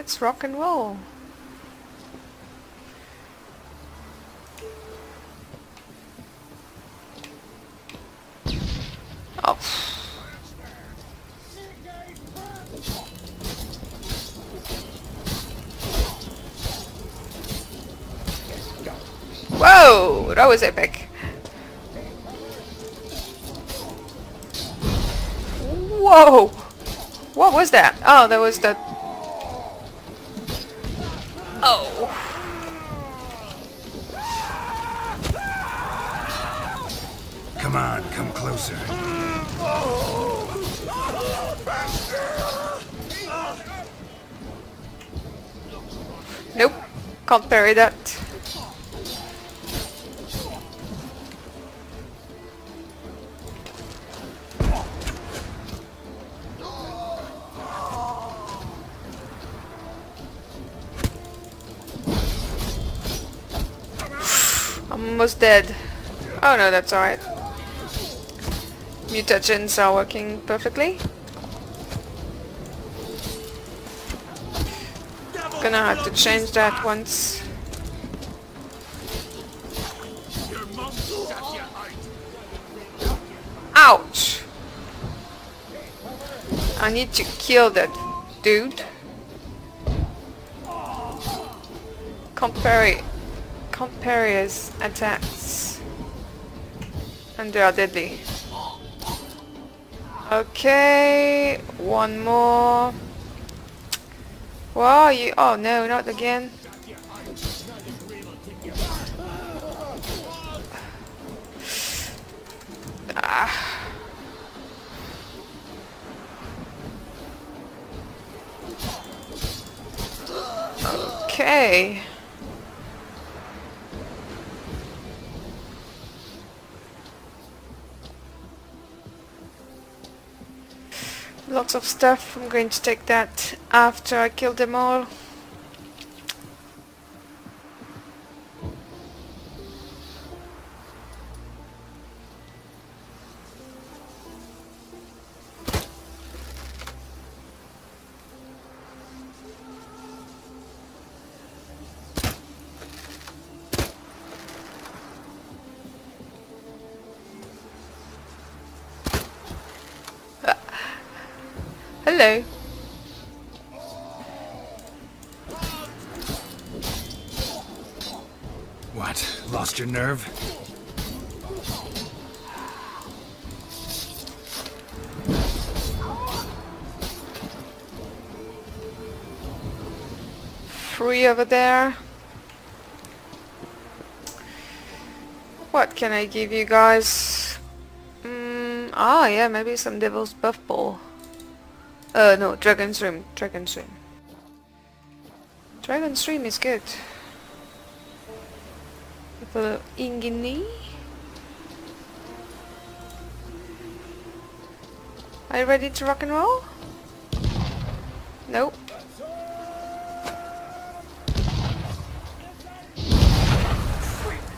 let's rock and roll. Oh. Whoa, that was epic. Whoa! What was that? Oh, that was the... Nope. Can't parry that. I'm almost dead. Oh no, that's alright. Mutagens are working perfectly. Gonna have to change that once. Ouch! I need to kill that dude. Parry his attacks. And they are deadly. Okay, one more. Why are you? Oh no, not again. Ah. Okay. Lots of stuff. I'm going to take that after I kill them all. Hello. What? Lost your nerve? Three over there. What can I give you guys? Mm, ah, yeah, maybe some Devil's Puffball. Uh, no, Dragon's Dream, Dragon's Dream. Dragon's Dream is good. For Ingini. Are you ready to rock and roll? Nope.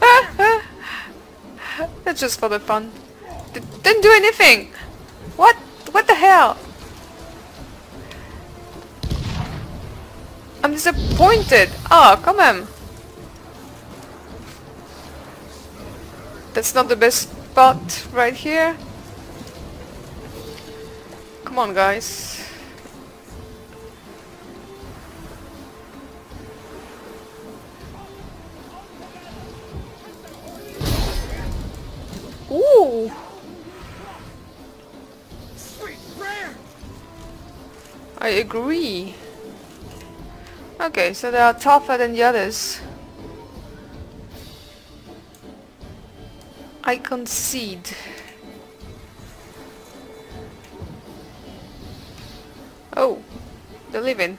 That's just for the fun. D didn't do anything! What? What the hell? Disappointed! Oh, come on! That's not the best spot right here. Come on, guys. Ooh! I agree. Okay, so they are tougher than the others. I concede. Oh, they're leaving.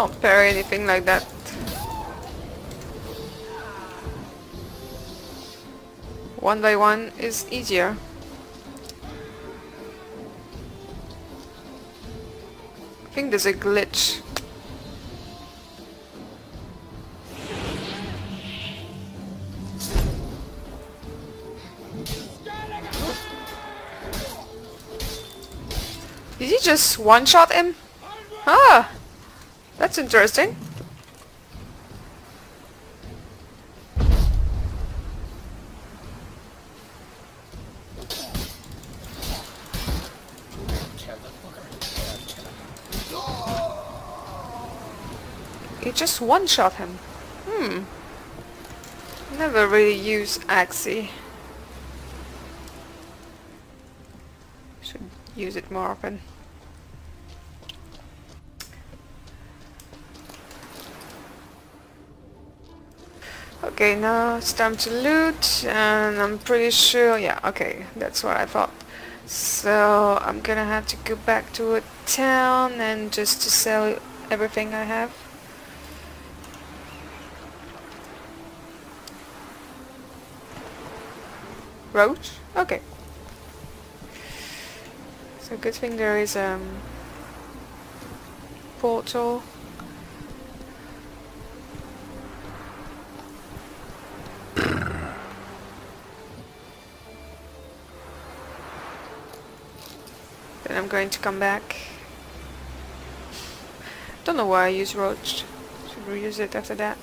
Can't parry anything like that. One by one is easier. I think there's a glitch. Did he just one-shot him? Ah! That's interesting. He just one-shot him. Hmm. Never really use Axii. Should use it more often. Okay, now it's time to loot, and I'm pretty sure, yeah, okay, that's what I thought. So, I'm gonna have to go back to a town and just to sell everything I have. Roach? Okay. So good thing there is um portal. Going to come back. Don't know why I use Roach. Should reuse it after that.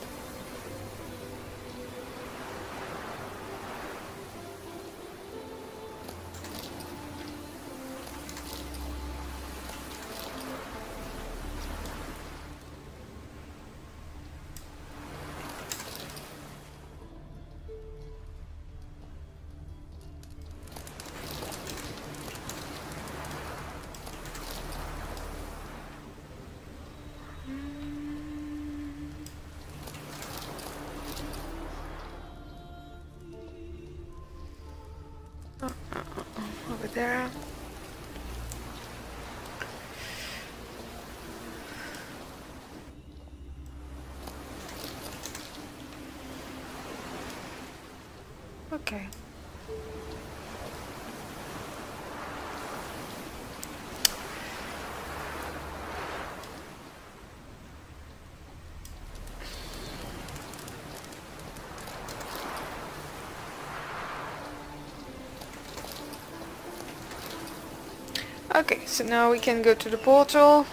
Okay, so now we can go to the portal.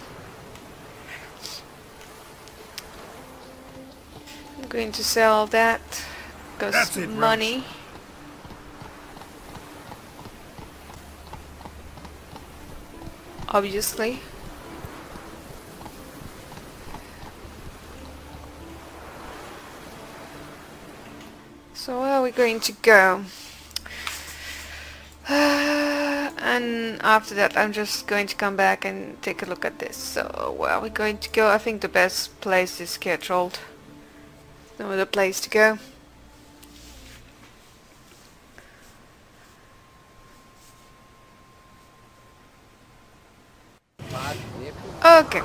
I'm going to sell that because it, money. Obviously. So where are we going to go? After that I'm just going to come back and take a look at this. So where are we going to go? I think the best place is Kaer Trolde. No other place to go. Okay,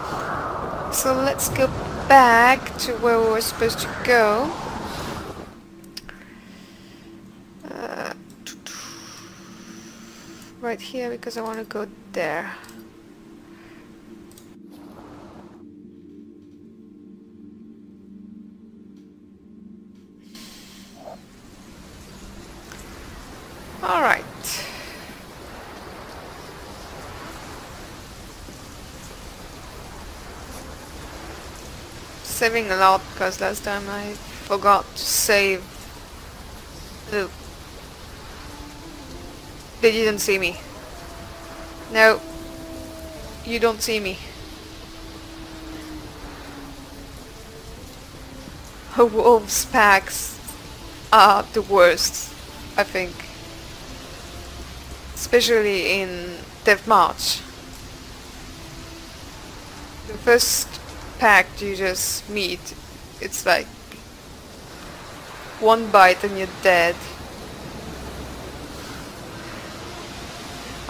so let's go back to where we were supposed to go. Uh, right here because I want to go there. Alright. Saving a lot because last time I forgot to save the they didn't see me. No. You don't see me. A wolves packs are the worst, I think. Especially in Death March. The first pack you just meet, it's like one bite and you're dead.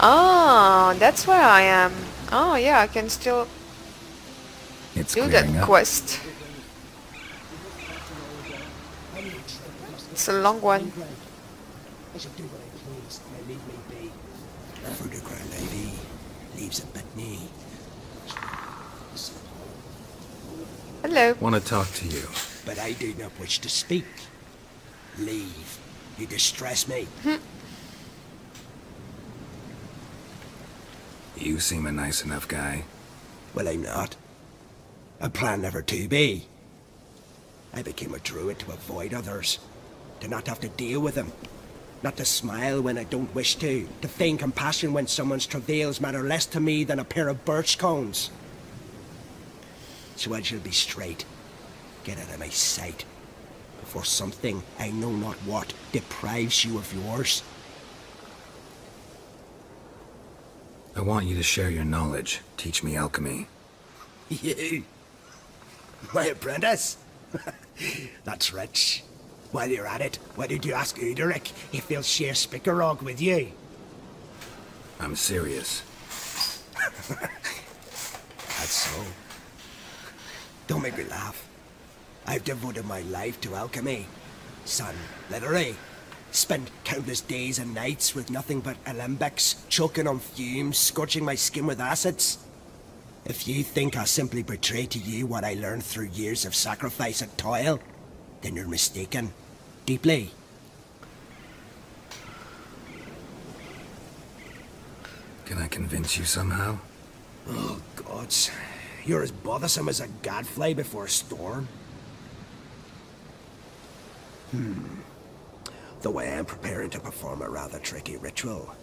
Oh, that's where I am. Oh yeah, I can still... It's do that up. quest. It's a long one. I shall do what I please, and leave me be. For the grand lady leaves a bit knee. Hello. Want to talk to you. But I do not wish to speak. Leave. You distress me. Hmm. You seem a nice enough guy. Well, I'm not. I plan never to be. I became a druid to avoid others. To not have to deal with them. Not to smile when I don't wish to. To feign compassion when someone's travails matter less to me than a pair of birch cones. So I shall be straight. Get out of my sight. Before something, I know not what, deprives you of yours. I want you to share your knowledge. Teach me alchemy. You? My apprentice? That's rich. While you're at it, why did you ask Udalryk if he'll share Spikeroog with you? I'm serious. That's so. Don't make me laugh. I've devoted my life to alchemy. Son, literally. Spent countless days and nights with nothing but alembics, choking on fumes, scorching my skin with acids. If you think I simply betray to you what I learned through years of sacrifice and toil, then you're mistaken. Deeply. Can I convince you somehow? Oh, gods. You're as bothersome as a gadfly before a storm. Hmm. Though I am preparing to perform a rather tricky ritual.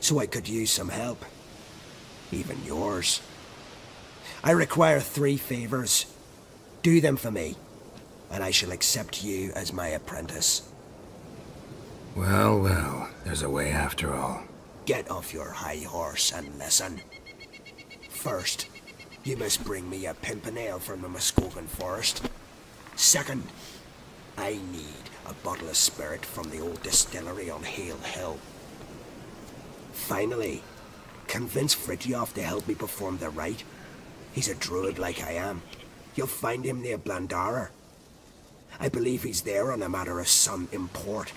So I could use some help. Even yours. I require three favors. Do them for me, and I shall accept you as my apprentice. Well, well, there's a way after all. Get off your high horse and listen. First, you must bring me a pimpernel from the Muskogan forest. Second, I need a bottle of spirit from the old distillery on Hale Hill. Finally, convince Fritjof to help me perform the rite. He's a druid like I am. You'll find him near Blandare. I believe he's there on a matter of some import.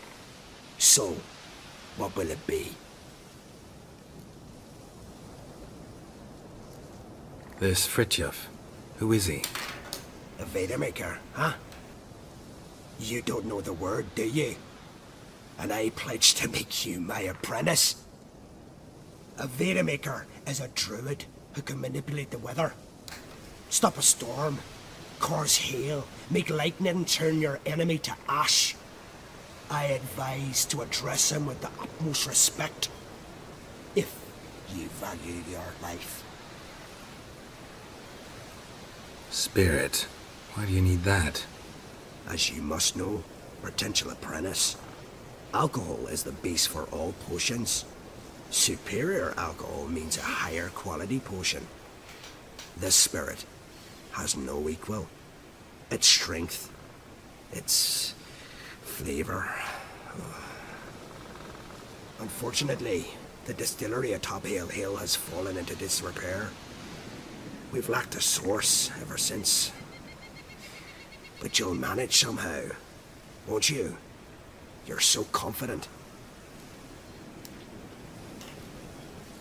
So, what will it be? This Fritjof, who is he? A Weathermaker, huh? You don't know the word, do you? And I pledge to make you my apprentice. A Weathermaker is a druid who can manipulate the weather. Stop a storm, cause hail, make lightning turn your enemy to ash. I advise to address him with the utmost respect. If you value your life. Spirit. Why do you need that? As you must know, potential apprentice, alcohol is the base for all potions. Superior alcohol means a higher quality potion. This spirit has no equal. Its strength, its flavor. Unfortunately, the distillery atop Hale Hill has fallen into disrepair. We've lacked a source ever since. But you'll manage somehow, won't you? You're so confident.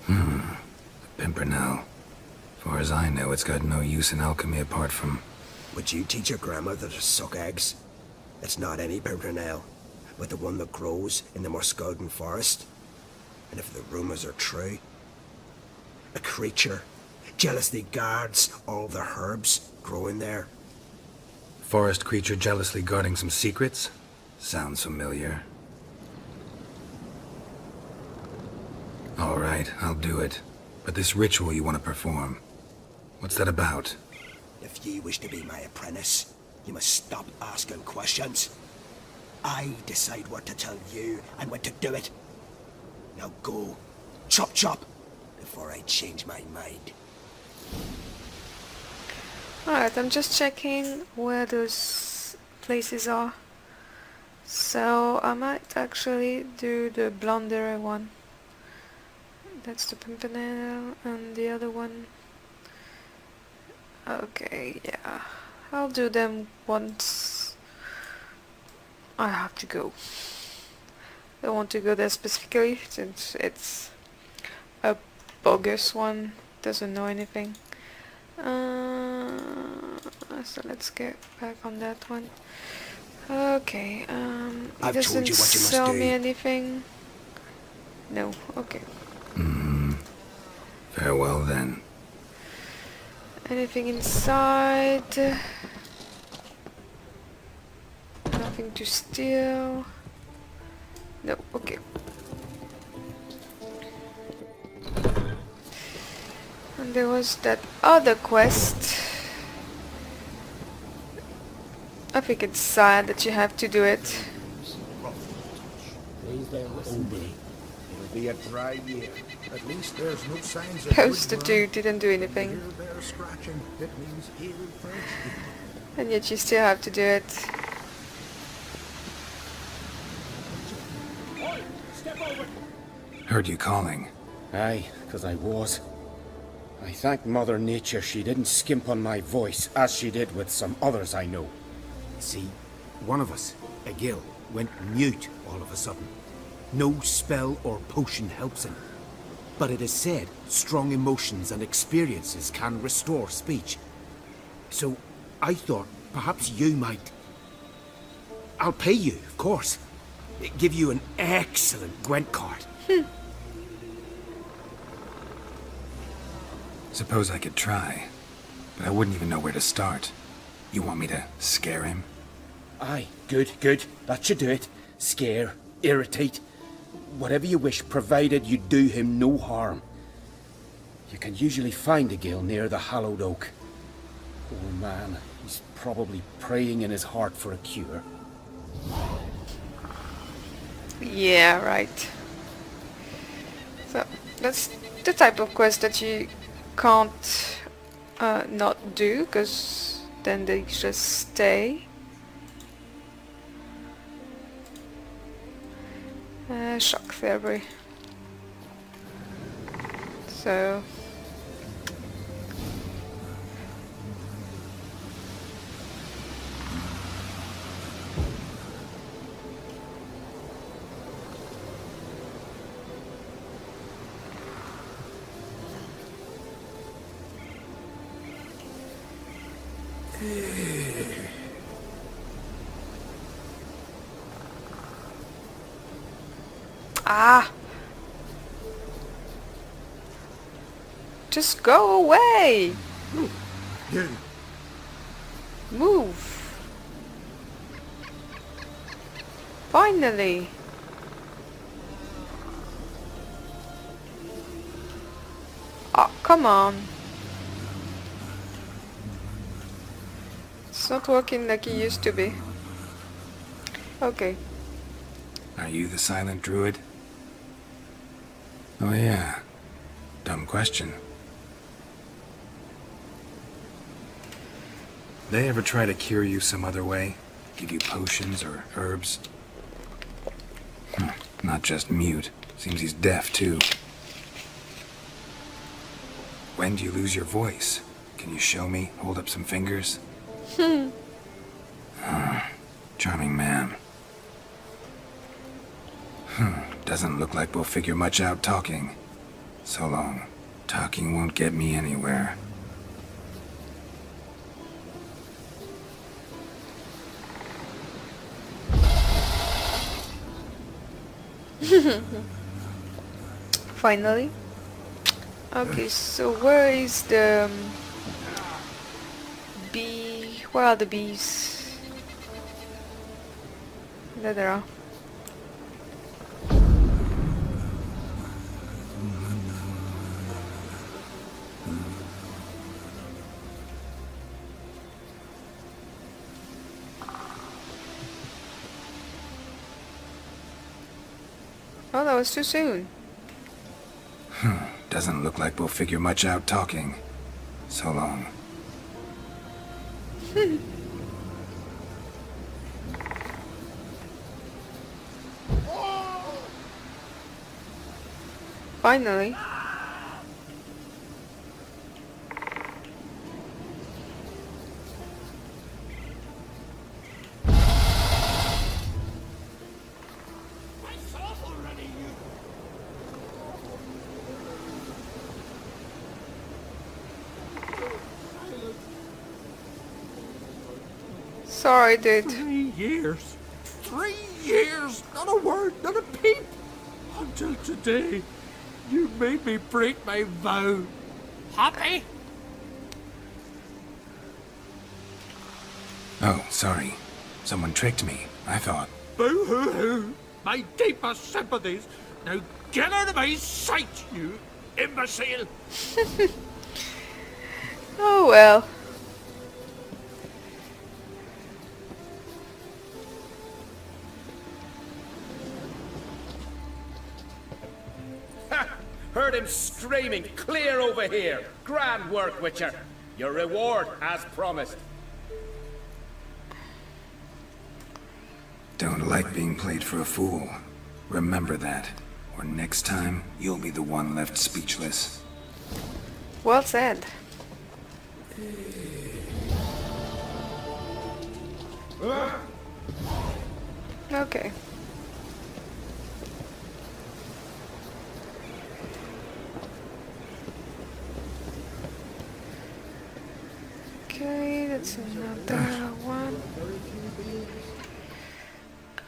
Hmm. Pimpernel. Far as I know, it's got no use in alchemy apart from... Would you teach your grandmother to suck eggs? It's not any pimpernel, but the one that grows in the Muskogan forest. And if the rumors are true, a creature jealously guards all the herbs growing there. Forest creature jealously guarding some secrets? Sounds familiar. All right, I'll do it. But this ritual you want to perform, what's that about? If you wish to be my apprentice, you must stop asking questions. I decide what to tell you and when to do it. Now go, chop chop, before I change my mind. Alright, I'm just checking where those places are. So I might actually do the Blunderer one. That's the Pimpernel and the other one. Okay, yeah. I'll do them once I have to go. I want to go there specifically since it's a bogus one, doesn't know anything. Uh, so let's get back on that one. Okay, um, it I've doesn't you what you must sell me anything. No, okay. Farewell then. Anything inside? Nothing to steal. No, okay. And there was that other quest. I think it's sad that you have to do it. Please there will be. It'll be a dry year. At least there's no signs of Because the woodworm. dude didn't do anything. Here they're scratching. It means ill fresh. And yet you still have to do it. Heard you calling. Aye, 'cause I was. I thank Mother Nature she didn't skimp on my voice, as she did with some others I know. See, one of us, a gill, went mute all of a sudden. No spell or potion helps him. But it is said strong emotions and experiences can restore speech. So I thought perhaps you might. I'll pay you, of course. Give you an excellent Gwent card. Hmm. Suppose I could try, but I wouldn't even know where to start. You want me to scare him? Aye, good, good. That should do it. Scare, irritate, whatever you wish, provided you do him no harm. You can usually find a gill near the hallowed oak. Poor man, he's probably praying in his heart for a cure. Yeah, right. So that's the type of quest that you can't uh, not do, because then they just stay. Uh, shock therapy. So Just go away! Move! Finally! Oh, come on! It's not working like it used to be. Okay. Are you the silent druid? Oh yeah. Dumb question. They ever try to cure you some other way? Give you potions or herbs? Hmm, Not just mute. Seems he's deaf too. When do you lose your voice? Can you show me? Hold up some fingers? Ah, Charming man. Hmm, Doesn't look like we'll figure much out talking. So long. Talking won't get me anywhere. Finally. Okay, so where is the um, bee? Where are the bees? There they are. That too soon. Hmm, doesn't look like we'll figure much out talking. So long. Finally. Sorry, dude. Three years. Three years. Not a word, not a peep. Until today. You made me break my vow. Happy? Oh, sorry. Someone tricked me. I thought. Boo hoo hoo. My deepest sympathies. Now get out of my sight, you imbecile. Oh well. Heard him screaming, clear over here. Grand work, Witcher. Your reward, as promised. Don't like being played for a fool. Remember that. Or next time, you'll be the one left speechless. Well said. Ah. Okay. Okay, that's another one.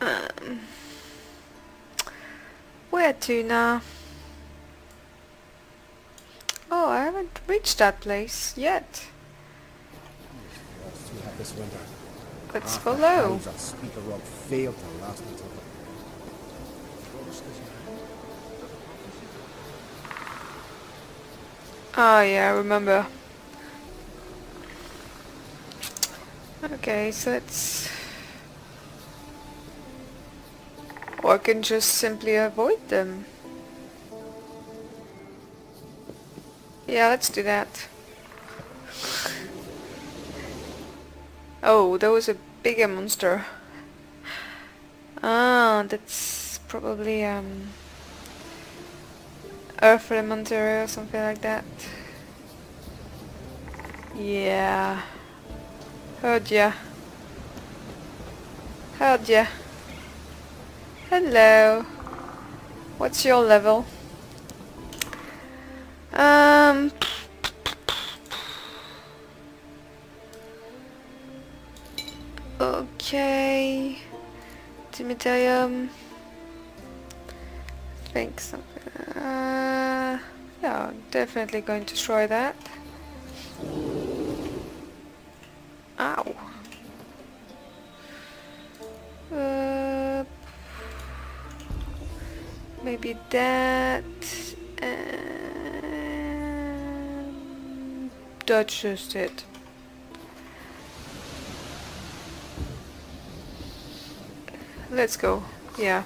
Um, where to now? Oh, I haven't reached that place yet. Let's follow. Oh yeah, I remember. Okay, so let's... Or I can just simply avoid them. Yeah, let's do that. Oh, there was a bigger monster. Ah, that's probably um Earth Elementary or something like that. Yeah. Heard ya. Hello. What's your level? Um. Okay. Dimeritium. think something. Uh, yeah, definitely going to try that. That. And that's just it. Let's go. Yeah.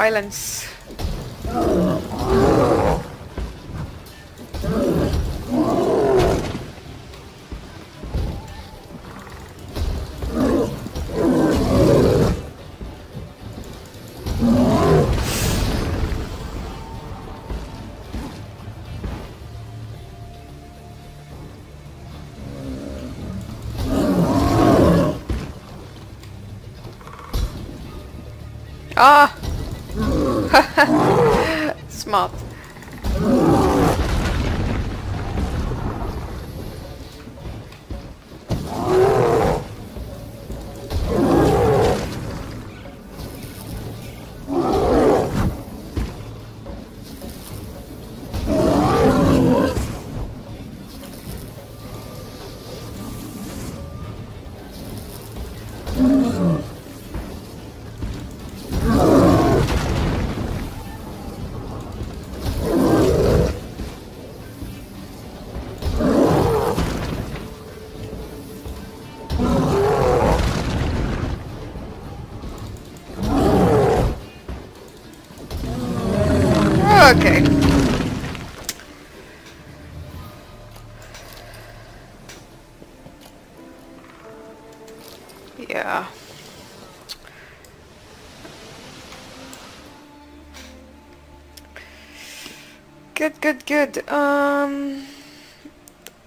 silence. Ah! Smart. Good, good. Um.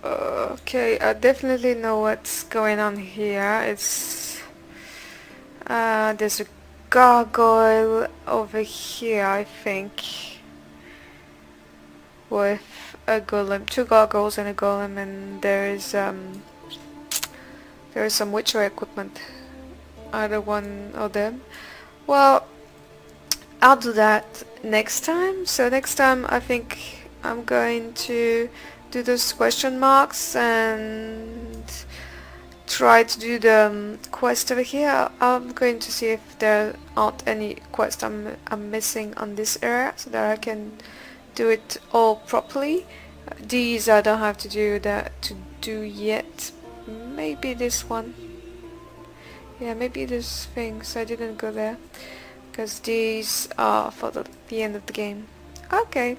Okay, I definitely know what's going on here. It's uh, there's a gargoyle over here, I think, with a golem, two gargoyles and a golem, and there is um, there is some witcher equipment. Either one of them. Well, I'll do that next time. So next time, I think I'm going to do those question marks and try to do the um, quest over here. I'm going to see if there aren't any quests I'm, I'm missing on this area so that I can do it all properly. These I don't have to do that to do yet. Maybe this one. Yeah, maybe this things I didn't go there because these are for the, the end of the game. Okay.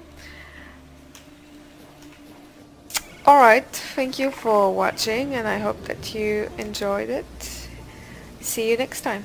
Alright, thank you for watching and I hope that you enjoyed it. See you next time.